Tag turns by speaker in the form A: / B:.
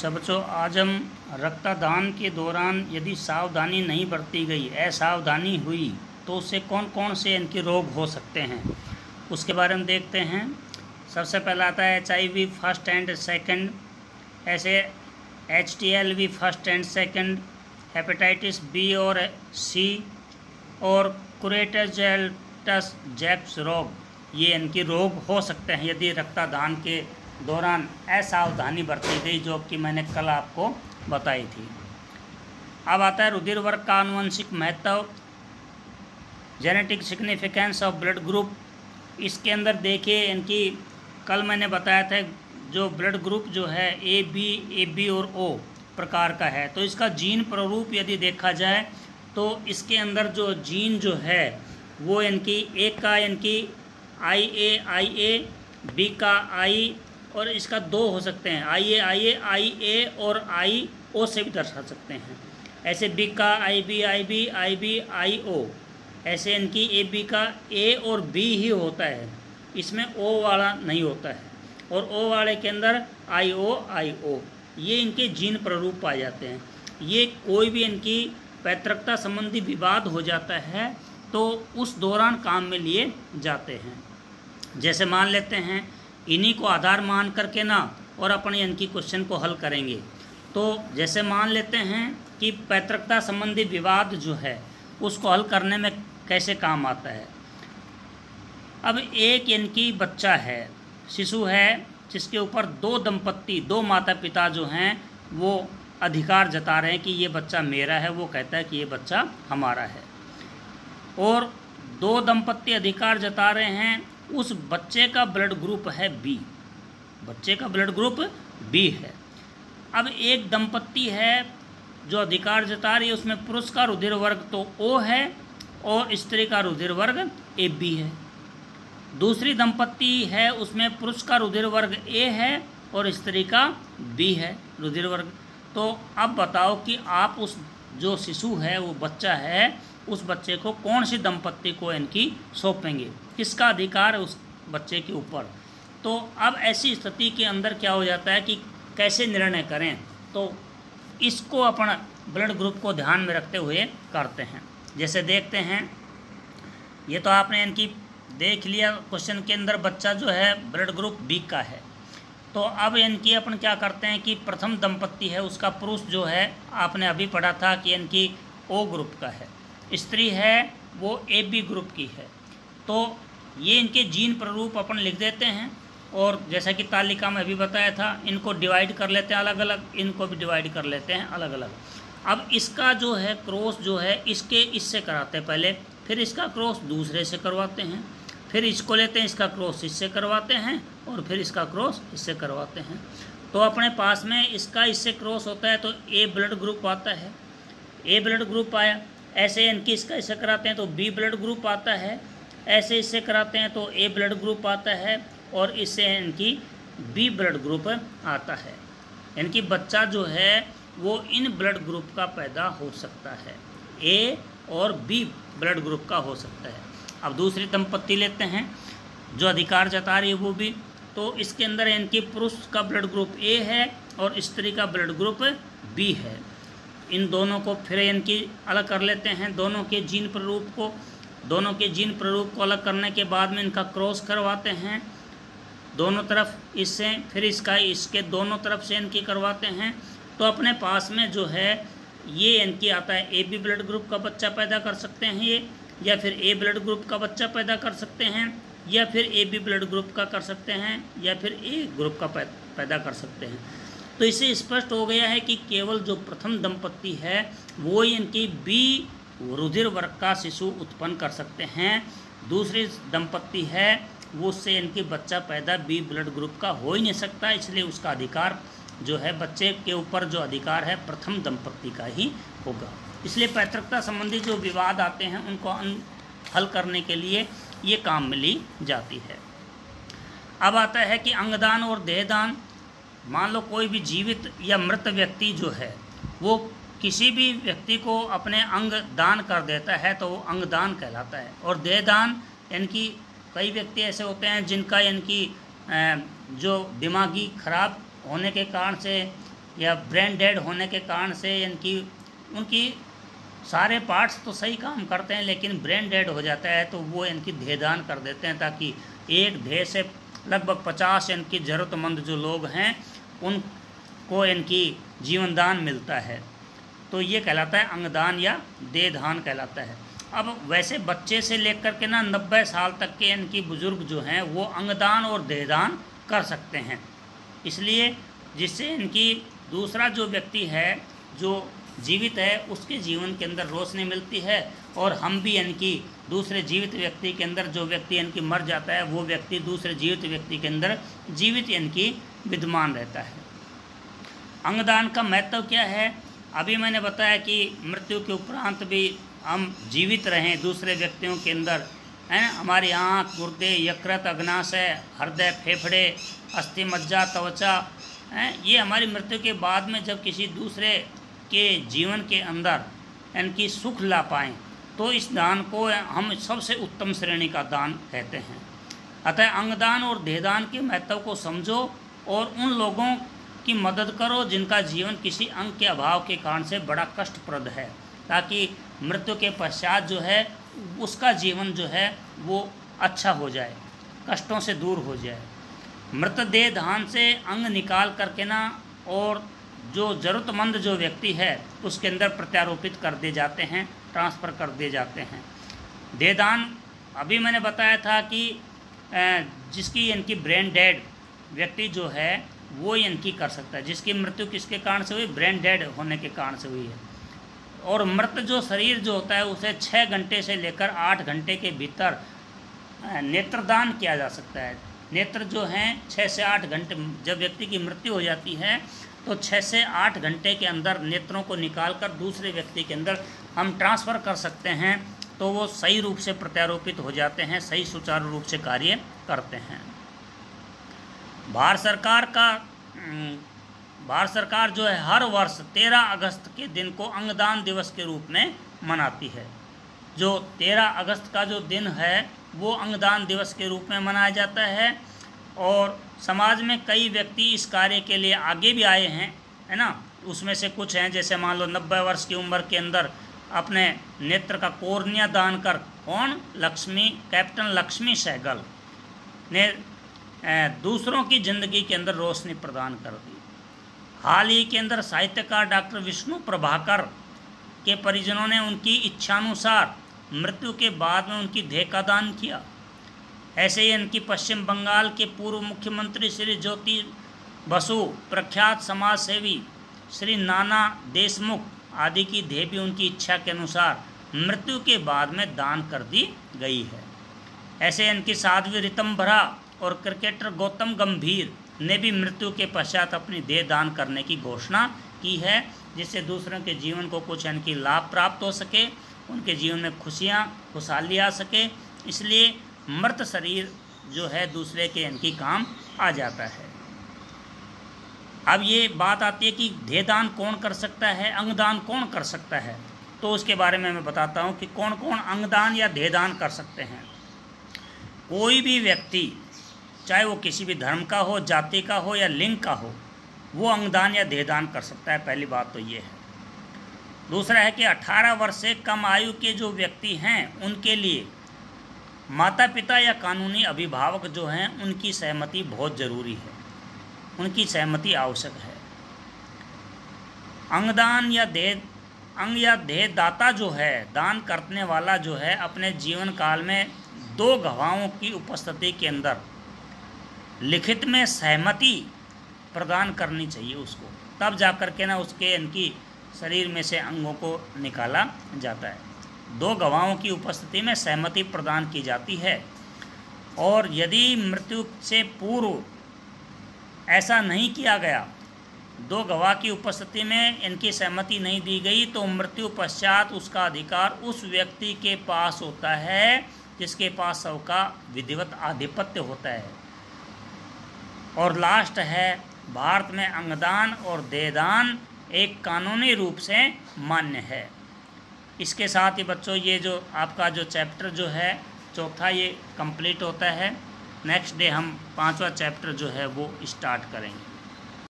A: अच्छा बच्चों, आज हम रक्तदान के दौरान यदि सावधानी नहीं बरती गई, असावधानी हुई तो उससे कौन कौन से इनके रोग हो सकते हैं? उसके बारे में देखते हैं। सबसे पहला आता है H I V first and second ऐसे H T L V first and second hepatitis B और सी और कुरेटजेल्टस जैक्स रोग, ये इनके रोग हो सकते हैं यदि रक्तदान के दौरान असावधानी बरती गई जो कि मैंने कल आपको बताई थी। अब आता है रुधिर वर्ग का आनुवंशिक महत्व genetic significance of blood group इसके अंदर देखिए इनकी, कल मैंने बताया था जो ब्लड ग्रुप जो है ए बी ए बी और ओ प्रकार का है। तो इसका जीन प्ररूप यदि देखा जाए तो इसके अंदर जो जीन जो है, वो इनकी एक का, इनकी आई ए आई ए बी का आई और इसका दो हो सकते हैं। आई ए आई ए आई ए और आई ओ से भी दर्शा सकते हैं। ऐसे बी का, I B I B I B, I O. ऐसे इनकी ए बी का ए और बी ही होता है। इसमें ओ वाला नहीं होता है। और ओ वाले के अंदर आई ओ आई ओ। ये इनके जीन प्ररूप पाए जाते हैं। ये कोई भी इनकी पैतृकता संबंधी विवाद हो जाता है तो उस दौरान काम में लिए जाते हैं। जैसे मान लेते हैं इन्हीं को आधार मान करके ना और अपने इनकी क्वेश्चन को हल करेंगे। तो जैसे मान लेते हैं कि पैतृकता संबंधी विवाद जो है, उसको हल करने में कैसे काम आता है? अब एक इनकी बच्चा है, शिशु है, जिसके ऊपर दो दंपत्ति, दो माता पिता जो हैं, वो अधिकार जता रहे हैं कि ये बच्चा मेरा है, वो कहता है कि ये बच्चा हमारा है। और दो दंपत्ति अधिकार जता रहे हैं उस बच्चे का ब्लड ग्रुप है बी बच्चे का ब्लड ग्रुप बी है। अब एक दंपत्ति है जो अधिकार जता रही है, उसमें पुरुष का रुधिर वर्ग तो ओ है और स्त्री का रुधिर वर्ग ए बी है। दूसरी दंपत्ति है, उसमें पुरुष का रुधिर वर्ग ए है और स्त्री का बी है रुधिर वर्ग तो अब बताओ कि आप उस जो शिशु है, वो बच्चा है उस बच्चे को कौन सी दंपत्ति को इनकी सौंपेंगे? किसका अधिकार है उस बच्चे के ऊपर? तो अब ऐसी स्थिति के अंदर क्या हो जाता है कि कैसे निर्णय करें? तो इसको अपन ब्लड ग्रुप को ध्यान में रखते हुए करते हैं। जैसे देखते हैं, ये तो आपने इनकी देख लिया, क्वेश्चन के अंदर बच्चा जो है ब्लड ग्रुप बी का है। तो अब इनकी अपन क्या करते हैं कि प्रथम दंपत्ति है, उसका पुरुष जो है, आपने अभी पढ़ा था कि इनकी ओ ग्रुप का है। स्त्री है, वो ए बी ग्रुप की है। तो ये इनके जीन प्ररूप अपन लिख देते हैं और जैसा कि तालिका में अभी बताया था, इनको डिवाइड कर लेते हैं अलग अलग इनको भी डिवाइड कर लेते हैं अलग अलग अब इसका जो है क्रॉस जो है, इसके इससे कराते हैं पहले, फिर इसका क्रॉस दूसरे से करवाते हैं, फिर इसको लेते हैं, इसका क्रॉस इससे करवाते हैं और फिर इसका क्रॉस इससे करवाते हैं। तो अपने पास में इसका इससे क्रॉस होता है तो ए ब्लड ग्रुप आता है। ए ब्लड ग्रुप आया ऐसे इनकी इसका इससे कराते हैं तो बी ब्लड ग्रुप आता है, ऐसे इससे कराते हैं तो ए ब्लड ग्रुप आता है और इससे इनकी बी ब्लड ग्रुप आता है। इनकी बच्चा जो है, वो इन ब्लड ग्रुप का पैदा हो सकता है। ए और बी ब्लड ग्रुप का हो सकता है। अब दूसरी दंपत्ति लेते हैं, जो अधिकार जता रही है वो भी। तो इसके अंदर इनकी पुरुष का ब्लड ग्रुप ए है और स्त्री का ब्लड ग्रुप बी है। इन दोनों को फिर इनकी अलग कर लेते हैं। दोनों के जीन प्ररूप को, दोनों के जीन प्ररूप को अलग करने के बाद में इनका क्रॉस करवाते हैं। दोनों तरफ़ इससे, फिर इसका, इसके दोनों तरफ़ से इनकी करवाते हैं। तो अपने पास में जो है, ये इनकी आता है, ए बी ब्लड ग्रुप का बच्चा पैदा कर सकते हैं ये, या फिर ए ब्लड ग्रुप का बच्चा पैदा कर सकते हैं, या फिर ए बी ब्लड ग्रुप का कर सकते हैं, या फिर ए ग्रुप का पैदा कर सकते हैं। तो इससे स्पष्ट हो गया है कि केवल जो प्रथम दंपत्ति है, वो इनकी बी रुधिर वर्ग का शिशु उत्पन्न कर सकते हैं। दूसरी दंपत्ति है, वो उससे इनकी बच्चा पैदा बी ब्लड ग्रुप का हो ही नहीं सकता, इसलिए उसका अधिकार जो है, बच्चे के ऊपर जो अधिकार है, प्रथम दंपत्ति का ही होगा। इसलिए पैतृकता संबंधी जो विवाद आते हैं, उनको हल करने के लिए ये काम मिली जाती है। अब आता है कि अंगदान और देहदान। मान लो कोई भी जीवित या मृत व्यक्ति जो है, वो किसी भी व्यक्ति को अपने अंग दान कर देता है तो वो अंग दान कहलाता है। और देहदान कि कई व्यक्ति ऐसे होते हैं जिनका इनकी जो दिमागी खराब होने के कारण से या ब्रेन डेड होने के कारण से इनकी, उनकी सारे पार्ट्स तो सही काम करते हैं, लेकिन ब्रेन डेड हो जाता है तो वो इनकी देहदान कर देते हैं ताकि एक देह से लगभग पचास इनकी ज़रूरतमंद जो लोग हैं उनको इनकी जीवन दान मिलता है। तो ये कहलाता है अंगदान या देहदान कहलाता है। अब वैसे बच्चे से लेकर के ना नब्बे साल तक के इनकी बुज़ुर्ग जो हैं, वो अंगदान और देहदान कर सकते हैं। इसलिए जिससे इनकी दूसरा जो व्यक्ति है, जो जीवित है, उसके जीवन के अंदर रोशनी मिलती है और हम भी इनकी दूसरे जीवित व्यक्ति के अंदर जो व्यक्ति इनकी मर जाता है, वो व्यक्ति दूसरे जीवित व्यक्ति के अंदर जीवित इनकी विद्यमान रहता है। अंगदान का महत्व क्या है? अभी मैंने बताया कि मृत्यु के उपरांत भी हम जीवित रहें, दूसरे व्यक्तियों के अंदर। है, हमारी आँख, गुर्दे, यकृत, अग्नाशय, हृदय, फेफड़े, अस्थि, मज्जा, त्वचा, हैं, ये हमारी मृत्यु के बाद में जब किसी दूसरे के जीवन के अंदर इनकी सुख ला पाएँ तो इस दान को हम सबसे उत्तम श्रेणी का दान कहते हैं। अतः अंगदान और देहदान के महत्व को समझो और उन लोगों की मदद करो जिनका जीवन किसी अंग के अभाव के कारण से बड़ा कष्टप्रद है, ताकि मृत्यु के पश्चात जो है, उसका जीवन जो है, वो अच्छा हो जाए, कष्टों से दूर हो जाए। मृतदेह धान से अंग निकाल करके ना, और जो ज़रूरतमंद जो व्यक्ति है, उसके अंदर प्रत्यारोपित कर दिए जाते हैं, ट्रांसफ़र कर दिए जाते हैं। देहदान, अभी मैंने बताया था कि जिसकी इनकी ब्रेन डेड व्यक्ति जो है, वो इनकी कर सकता है। जिसकी मृत्यु किसके कारण से हुई? ब्रेन डेड होने के कारण से हुई है। और मृत जो शरीर जो होता है, उसे छः घंटे से लेकर आठ घंटे के भीतर नेत्रदान किया जा सकता है। नेत्र जो हैं छः से आठ घंटे, जब व्यक्ति की मृत्यु हो जाती है तो छः से आठ घंटे के अंदर नेत्रों को निकाल कर दूसरे व्यक्ति के अंदर हम ट्रांसफ़र कर सकते हैं तो वो सही रूप से प्रत्यारोपित हो जाते हैं, सही सुचारू रूप से कार्य करते हैं। भारत सरकार का भारत सरकार जो है हर वर्ष तेरह अगस्त के दिन को अंगदान दिवस के रूप में मनाती है। जो तेरह अगस्त का जो दिन है, वो अंगदान दिवस के रूप में मनाया जाता है और समाज में कई व्यक्ति इस कार्य के लिए आगे भी आए हैं, है ना? उसमें से कुछ हैं, जैसे मान लो नब्बे वर्ष की उम्र के अंदर अपने नेत्र का कोर्निया दान कर कौन? लक्ष्मी, कैप्टन लक्ष्मी सहगल ने दूसरों की ज़िंदगी के अंदर रोशनी प्रदान कर दी। हाल ही के अंदर साहित्यकार डॉक्टर विष्णु प्रभाकर के परिजनों ने उनकी इच्छानुसार मृत्यु के बाद में उनकी देह का दान किया। ऐसे ही इनकी पश्चिम बंगाल के पूर्व मुख्यमंत्री श्री ज्योति बसु, प्रख्यात समाज सेवी श्री नाना देशमुख आदि की देह भी उनकी इच्छा के अनुसार मृत्यु के बाद में दान कर दी गई है। ऐसे इनकी साध्वी रितम्भरा और क्रिकेटर गौतम गंभीर ने भी मृत्यु के पश्चात अपनी देह दान करने की घोषणा की है, जिससे दूसरों के जीवन को कुछ इनकी लाभ प्राप्त हो सके, उनके जीवन में खुशियाँ, खुशहाली आ सके। इसलिए मृत शरीर जो है दूसरे के इनकी काम आ जाता है। अब ये बात आती है कि देहदान कौन कर सकता है अंगदान कौन कर सकता है? तो उसके बारे में मैं बताता हूँ कि कौन कौन अंगदान या देहदान कर सकते हैं। कोई भी व्यक्ति चाहे वो किसी भी धर्म का हो, जाति का हो या लिंग का हो, वो अंगदान या देहदान कर सकता है, पहली बात तो ये है। दूसरा है कि 18 वर्ष से कम आयु के जो व्यक्ति हैं, उनके लिए माता पिता या कानूनी अभिभावक जो हैं, उनकी सहमति बहुत ज़रूरी है। उनकी सहमति आवश्यक है। अंगदान या देह, अंग या देह दाता जो है, दान करने वाला जो है, अपने जीवन काल में दो गवाहों की उपस्थिति के अंदर लिखित में सहमति प्रदान करनी चाहिए उसको। तब जा कर के ना उसके इनकी शरीर में से अंगों को निकाला जाता है। दो गवाहों की उपस्थिति में सहमति प्रदान की जाती है। और यदि मृत्यु से पूर्व ऐसा नहीं किया गया, दो गवाह की उपस्थिति में इनकी सहमति नहीं दी गई तो मृत्यु पश्चात उसका अधिकार उस व्यक्ति के पास होता है, जिसके पास सबका विधिवत आधिपत्य होता है। और लास्ट है, भारत में अंगदान और देदान एक कानूनी रूप से मान्य है। इसके साथ ही बच्चों, ये जो आपका जो चैप्टर जो है, चौथा ये कंप्लीट होता है। नेक्स्ट डे हम पांचवा चैप्टर जो है, वो स्टार्ट करेंगे।